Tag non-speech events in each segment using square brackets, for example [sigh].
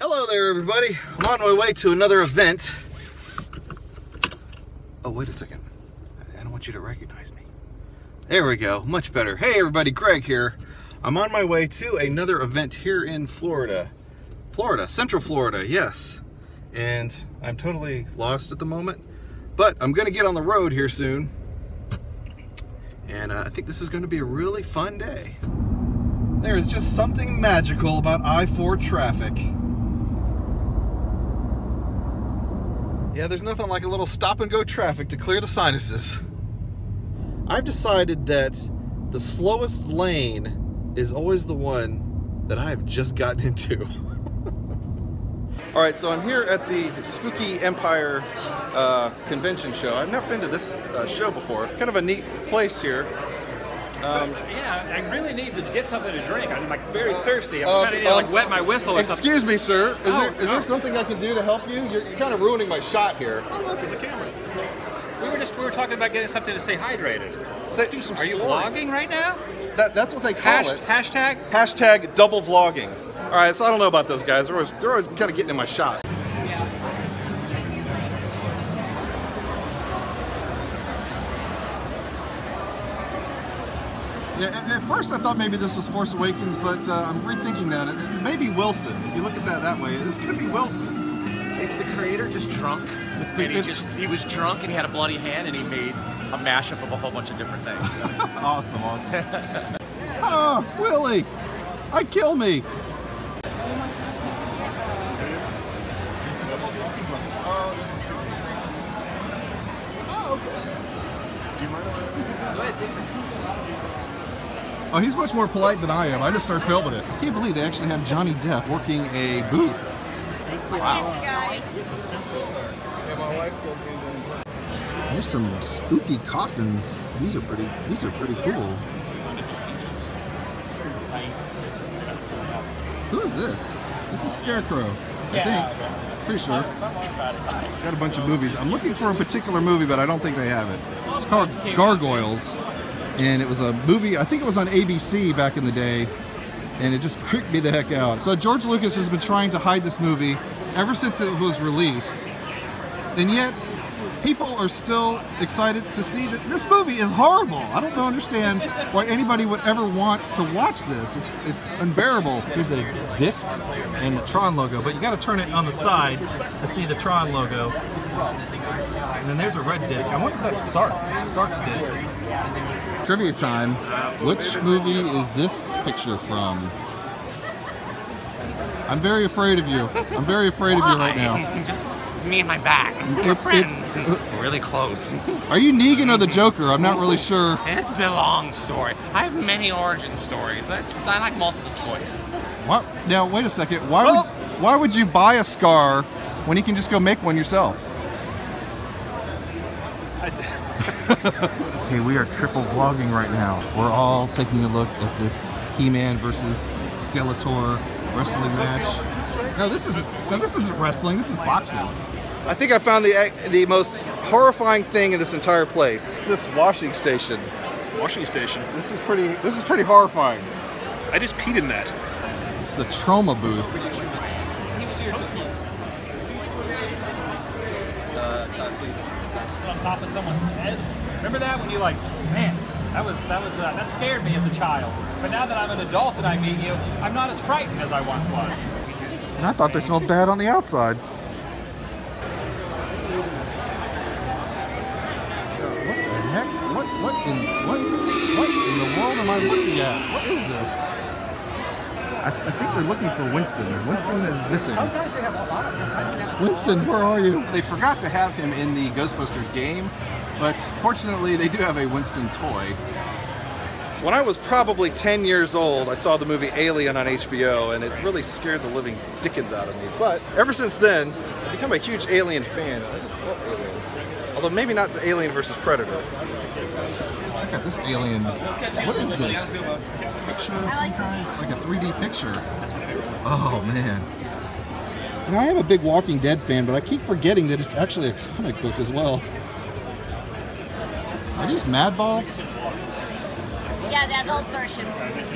Hello there, everybody. I'm on my way to another event. Oh, wait a second. I don't want you to recognize me. There we go. Much better. Hey, everybody. Greg here. I'm on my way to another event here in Florida. Florida, Central Florida, yes. And I'm totally lost at the moment, but I'm going to get on the road here soon. And uh, I think this is going to be a really fun day. There is just something magical about I-4 traffic. Yeah, there's nothing like a little stop and go traffic to clear the sinuses. I've decided that the slowest lane is always the one that I have just gotten [laughs] into. All right, so I'm here at the Spooky Empire uh, convention show. I've never been to this uh, show before. Kind of a neat place here. Um, so, yeah, I really need to get something to drink. I'm like very thirsty. I'm Uh, trying to you um, like wet my whistle or something. Excuse me, sir. Is, Oh, there, is oh. there something I can do to help you? You're, you're kind of ruining my shot here. Oh, look, there's a camera. We were just we were talking about getting something to stay hydrated. Let's do some Are you scoring. vlogging right now? That, that's what they call Hash, it. hashtag? Hashtag double vlogging. All right, so I don't know about those guys. They're always, they're always kind of getting in my shot. Yeah, at, at first I thought maybe this was Force Awakens, but uh, I'm rethinking that. It, it may be Wilson. If you look at that that way, this could be Wilson. It's the creator just drunk. It's the- and he it's- just he was drunk and he had a bloody hand and he made a mashup of a whole bunch of different things. So. [laughs] Awesome, awesome. oh, Willie! I kill me! Oh, Oh, he's much more polite than I am. I just start filming it. I can't believe they actually have Johnny Depp working a booth. Wow. There's some spooky coffins. These are pretty. These are pretty cool. Who is this? This is Scarecrow. I think. Pretty sure. Got a bunch of movies. I'm looking for a particular movie, but I don't think they have it. It's called Gargoyles, and it was a movie. I think it was on ABC back in the day, and it just [laughs] creeped me the heck out. So George Lucas has been trying to hide this movie ever since it was released, and yet people are still excited to see that this movie is horrible. I don't understand why anybody would ever want to watch this. It's it's unbearable. There's a disc and the Tron logo, but you got to turn it on the side to see the Tron logo. And then there's a red disc. I wonder if that's Sark. Sark's disc. Trivia time. Which movie is this picture from? I'm very afraid of you. I'm very afraid of you right now. [laughs] just me and my back. We're It's- friends. it's- We're really close. [laughs] Are you Negan or the Joker? I'm not really sure. It's been a long story. I have many origin stories. That's, I like multiple choice. What? Now wait a second. Why would why would you buy a scar when you can just go make one yourself? [laughs] okay, we are triple vlogging right now. We're all taking a look at this He-Man versus Skeletor wrestling match. No, this isn't. No, this isn't wrestling. This is boxing. I think I found the eh, the most horrifying thing in this entire place. This washing station. Washing station. This is pretty. This is pretty horrifying. I just peed in that. It's the trauma booth. On top of someone's head. Remember that when you like, man, that was that was uh, that scared me as a child. But now that I'm an adult and I meet you, I'm not as frightened as I once was. And I thought they smelled bad on the outside. What the heck? What what in what what in the world am I looking at? What is this? I, I think they're looking for Winston. Winston is missing. Winston, where are you? They forgot to have him in the Ghostbusters game, but fortunately they do have a Winston toy. When I was probably 10 years old, I saw the movie Alien on HBO, and it really scared the living dickens out of me. But ever since then, I've become a huge Alien fan. I just love aliens. Although maybe not the Alien versus Predator. Check out this alien. What is this? Picture of some kind? Like a 3D picture. Oh, man. And I am a big Walking Dead fan, but I keep forgetting that it's actually a comic book as well. Are these Madballs? Yeah, the adult version.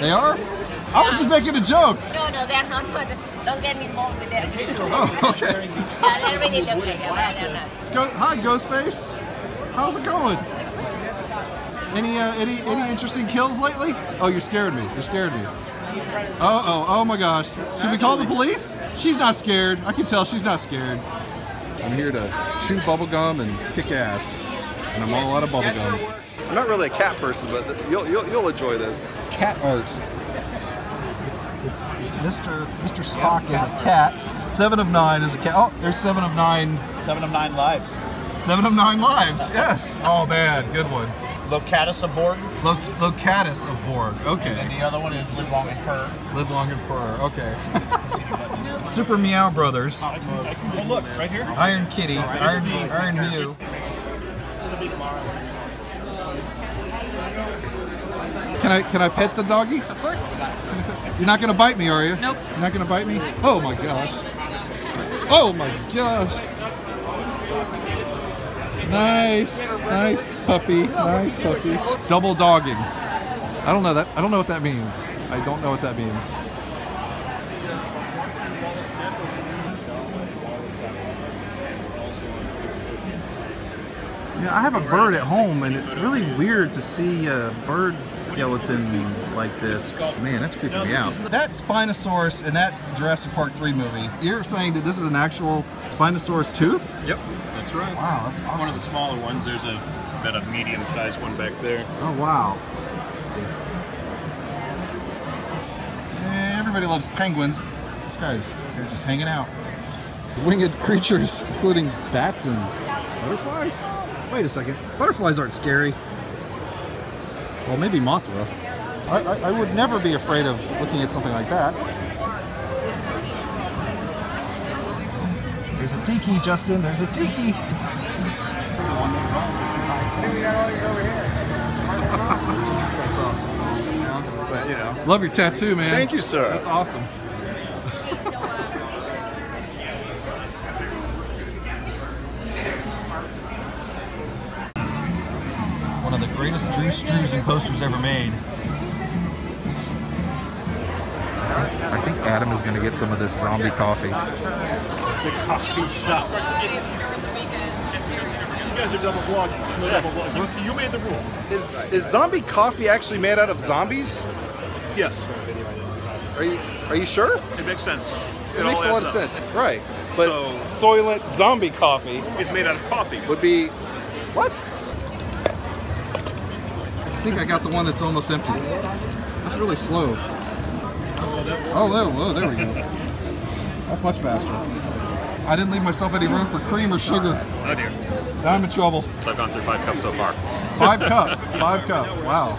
They are? I was just making a joke. No, no, they're not good. Don't get me involved with them. [laughs] Oh, okay. yeah, they really look like them. I don't know. Let's go. Hi, Ghostface. How's it going? Any uh, any any interesting kills lately? Oh, you scared me. You scared me. Oh oh oh my gosh. Should we call the police? She's not scared. I can tell she's not scared. I'm here to chew bubblegum and kick ass, and I'm all out of bubblegum. I'm not really a cat person, but you'll you'll, you'll enjoy this. Cat art. It's, it's Mr. Mr. Spock is a cat. Seven of nine is a cat. Oh, there's seven of nine. Seven of nine lives. Seven of nine lives. Yes. [laughs] Oh man, good one. Locatus of Borg. Loc- Locatus of Borg. Okay. And Okay. the other one is Live Long and Purr. Live long and purr. Okay. [laughs] Super Meow Brothers. Oh, look, right here. Iron Kitty. Iron, Iron Mew. Can I can I pet the doggy? Of course. You're not gonna bite me, are you? Nope. You're not gonna bite me? Oh my gosh. Oh my gosh. Nice, nice puppy, nice puppy. Double dogging. I don't know that. I don't know what that means. I don't know what that means. Yeah, I have a bird at home, and it's really weird to see a bird skeleton like this. Man, that's creeping me out. That Spinosaurus in that Jurassic Park 3 movie, you're saying that this is an actual Spinosaurus tooth? Yep, that's right. Wow, that's awesome. One of the smaller ones. There's a about a medium-sized one back there. Oh, wow. Everybody loves penguins. This guy's, guy's just hanging out. Winged creatures, including bats and butterflies? Wait a second. Butterflies aren't scary. Well, maybe Mothra. I, I, I would never be afraid of looking at something like that. There's a tiki, Justin. There's a tiki. That's awesome. But you know. Love your tattoo, man. Thank you, sir. That's awesome. One of the greatest Drew Struzan posters ever made. I think Adam is going to get some of this zombie coffee. The coffee stuff. You guys are double vlogging. There's no double vlogging. You see, you made the rule. Is is zombie coffee actually made out of zombies? Yes, Are you are you sure? it makes sense. It, all makes a lot of up. sense. Right. But So- Soylent zombie coffee It's made out of coffee. would be what? I think I got the one that's almost empty. That's really slow. Oh, there, whoa, there we go. That's much faster. I didn't leave myself any room for cream or sugar. Oh dear. Now I'm in trouble. So I've gone through five cups so far. Five cups. Five cups. Wow.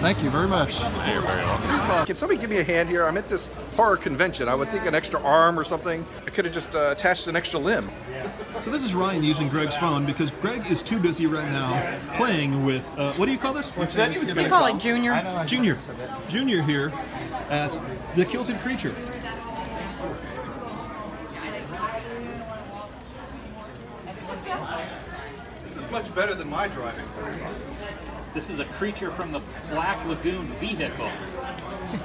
Thank you very much. You're very welcome. Can somebody give me a hand here? I'm at this horror convention. I would think an extra arm or something. I could have just uh, attached an extra limb. So this is Ryan using Greg's phone because Greg is too busy right now playing with uh, what do you call this? We call it Junior. Junior. Junior here at the Kilted Creature. This is much better than my driving. This is a creature from the Black Lagoon vehicle.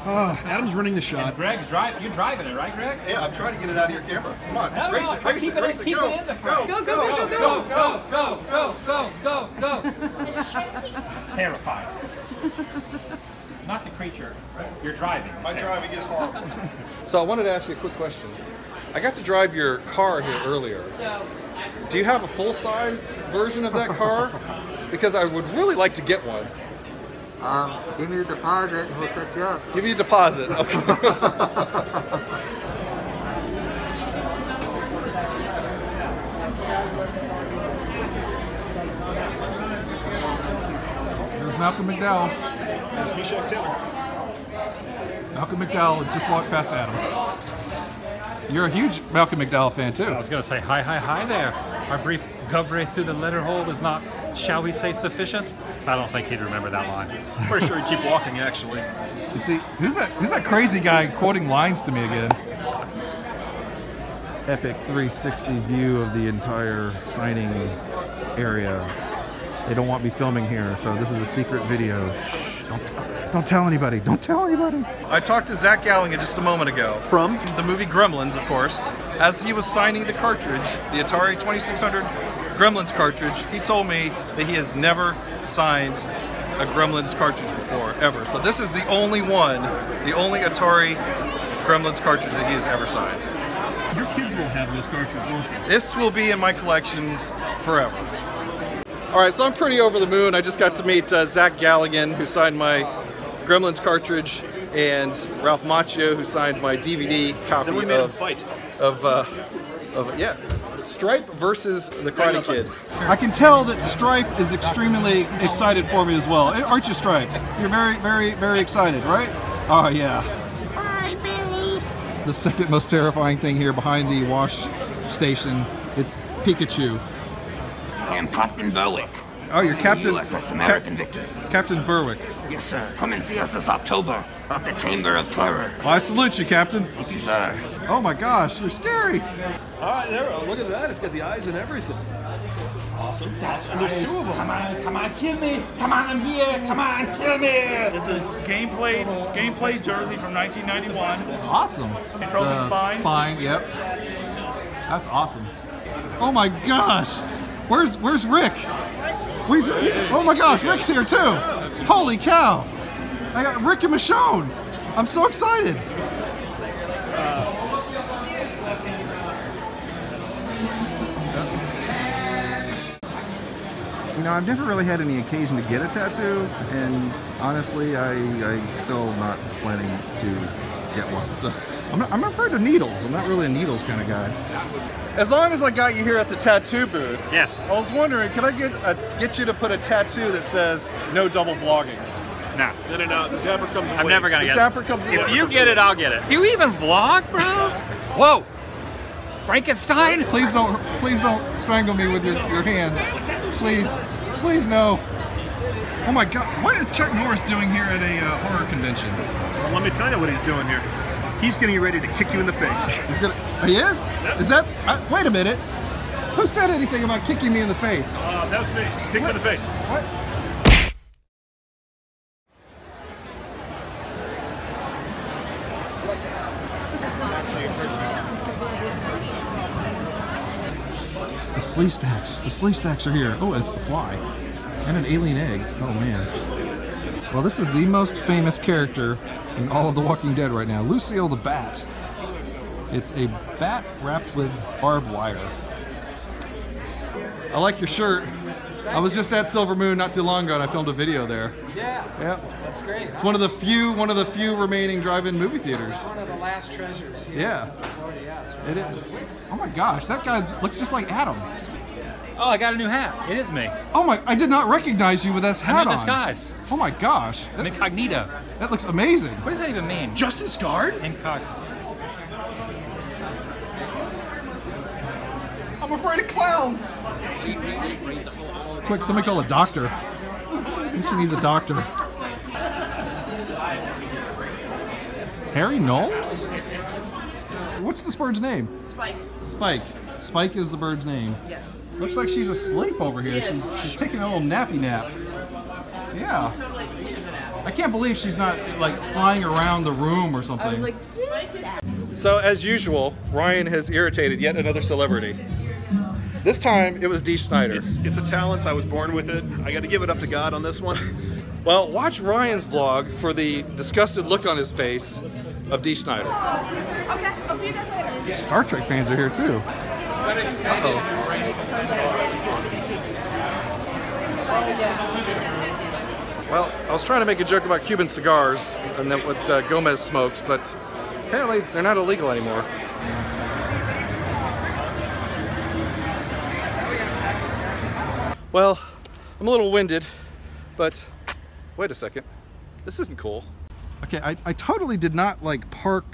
Ah, Adam's running the shot. Greg's driving. You're driving it, right, Greg? Yeah, I'm trying to get it out of your camera. Come on, No, race no, it, race it, it, race it, keep go, it go, go, go, go, go, go, go, go, go, go, go, go, go. [laughs] Terrified. Not the creature. You're driving. My driving is horrible. [laughs] So I wanted to ask you a quick question. I got to drive your car here earlier. Do you have a full-sized version of that car? [laughs] Because I would really like to get one. Um, give me the deposit and we'll set you up. Give me a deposit. Okay. [laughs] There's Malcolm McDowell. It's Meshach Taylor. Malcolm McDowell just walked past Adam. You're a huge Malcolm McDowell fan too. I was going to say hi, hi, hi there. Our brief govray through the letter hole was not, shall we say, sufficient. I don't think he'd remember that line. Pretty sure he'd keep walking, actually. You see, who's that? Who's that crazy guy quoting lines to me again? Epic 360 view of the entire signing area. They don't want me filming here, so this is a secret video. Shh, don't, tell, don't tell anybody. Don't tell anybody. I talked to Zach Galligan just a moment ago. From? The movie Gremlins, of course. As he was signing the cartridge, the Atari 2600 Gremlins cartridge, he told me that he has never signed a Gremlins cartridge before, ever. So this is the only one, the only Atari Gremlins cartridge that he has ever signed. Your kids will have this cartridge, won't they? This will be in my collection forever. All right, so I'm pretty over the moon. I just got to meet uh, Zach Galligan, who signed my Gremlins cartridge, and Ralph Macchio, who signed my DVD copy Then we made them of, fight. of, uh, of, yeah, Stripe versus the Karate Kid. I can tell that Stripe is extremely excited for me as well. Eh, Aren't you, Stripe? You're very, very, very excited, right? Oh, yeah. Hi, Billy. The second most terrifying thing here behind the wash station, it's Pikachu. I am Captain Berwick. Oh, you're Captain USS American Victor. Captain Berwick. Yes, sir. Come and see us this October at the Chamber of Terror. Well, I salute you, Captain. Thank you, sir. Oh my gosh, you're scary. All right, there. oh, Look at that. It's got the eyes and everything. Awesome. That's and there's right. two of them. Come on, come on, kill me. Come on, I'm here. Come on, kill me. This is gameplay gameplay jersey from 1991. Awesome. Trophy The spine. Spine, yep. That's awesome. Oh my gosh. Where's where's Rick? Where's, oh my gosh, Rick's here too. Holy cow. I got Rick and Michonne. I'm so excited. You know, I've never really had any occasion to get a tattoo, and honestly, I, I'm still not planning to get one. So I'm, not, I'm afraid of needles. I'm not really a needles kind of guy. As long as I got you here at the tattoo booth, Yes. I was wondering, could I get a, get you to put a tattoo that says no double vlogging? Nah. No, no, no. The dapper comes I'm never gonna The get dapper it. comes If you get it, I'll get it. You even vlog, bro? [laughs] Whoa. Frankenstein? Please don't, please don't strangle me with your, your hands. Please, please no. Oh my God, what is Chuck Norris doing here at a uh, horror convention? Well, let me tell you what he's doing here. He's getting ready to kick you in the face. He's gonna. oh, He is? Is that? Uh, wait a minute. Who said anything about kicking me in the face? Uh, that was me. Kick him in the face. What? The Sleestaks. The Sleestaks are here. Oh, it's the fly. And an alien egg. Oh man. Well, this is the most famous character in all of The Walking Dead right now. Lucille the Bat. It's a bat wrapped with barbed wire. I like your shirt. I was just at Silver Moon not too long ago and I filmed a video there. Yeah. Yeah. That's, great. It's one of the few one of the few remaining drive-in movie theaters. One of the last treasures here Yeah. Yeah, it's It Oh my gosh, that guy looks just like Adam. Oh, I got a new hat. It is me. Oh my, I did not recognize you with this hat I'm in on. disguise. Oh my gosh. I'm That, incognito. that looks amazing. What does that even mean? Justin Scarred? Incognito. I'm afraid of clowns. Quick, somebody call a doctor. I think She needs a doctor. Harry Knowles? What's this bird's name? Spike. Spike. Spike is the bird's name. Yes. Looks like she's asleep over here. She. She's she's taking a little nappy nap. Yeah. Totally needed a nap. I can't believe she's not like flying around the room or something. Like, So as usual, Ryan has irritated yet another celebrity. This time it was Dee Snider. It's, it's a talent. I was born with it. I got to give it up to God on this one. Well, watch Ryan's vlog for the disgusted look on his face of Dee Snider. Okay, I'll see you guys later. Star Trek fans are here too. Well, I was trying to make a joke about Cuban cigars and then what uh, Gomez smokes, but apparently they're not illegal anymore. Well, I'm a little winded, but wait a second. This isn't cool. Okay, I, I totally did not like park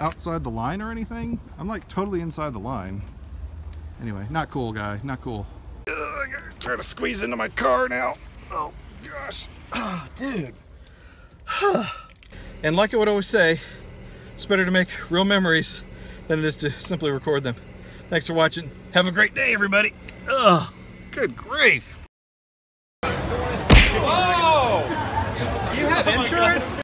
outside the line or anything. I'm like totally inside the line. Anyway, not cool, guy. Not cool. Ugh, I gotta try to squeeze into my car now. Oh, gosh. Oh, dude. and like I would always say, it's better to make real memories than it is to simply record them. Thanks for watching. Have a great day, everybody. Ugh, good grief. Whoa! You have insurance?